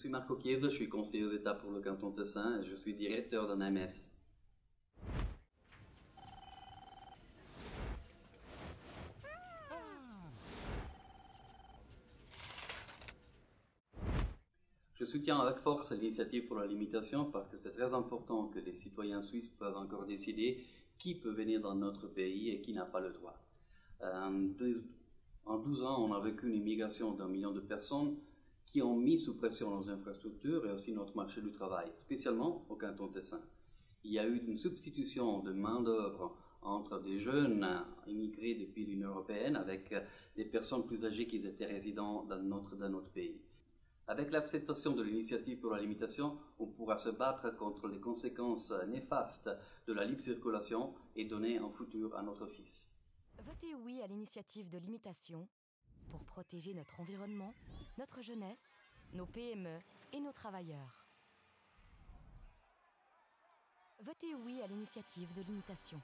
suis Marco Chiesa, je suis conseiller aux États pour le canton Tessin et je suis directeur d'un MS. Je soutiens avec force l'initiative pour la limitation parce que c'est très important que les citoyens suisses peuvent encore décider qui peut venir dans notre pays et qui n'a pas le droit. Euh, en 12 ans, on a vécu une immigration d'un million de personnes qui ont mis sous pression nos infrastructures et aussi notre marché du travail, spécialement au canton Tessin. Il y a eu une substitution de main-d'œuvre entre des jeunes immigrés depuis l'Union européenne avec des personnes plus âgées qui étaient résidents dans notre, dans notre pays. Avec l'acceptation de l'initiative pour la limitation, on pourra se battre contre les conséquences néfastes de la libre circulation et donner un futur à notre fils. Votez oui à l'initiative de limitation pour protéger notre environnement, notre jeunesse, nos PME et nos travailleurs. Votez oui à l'initiative de limitation.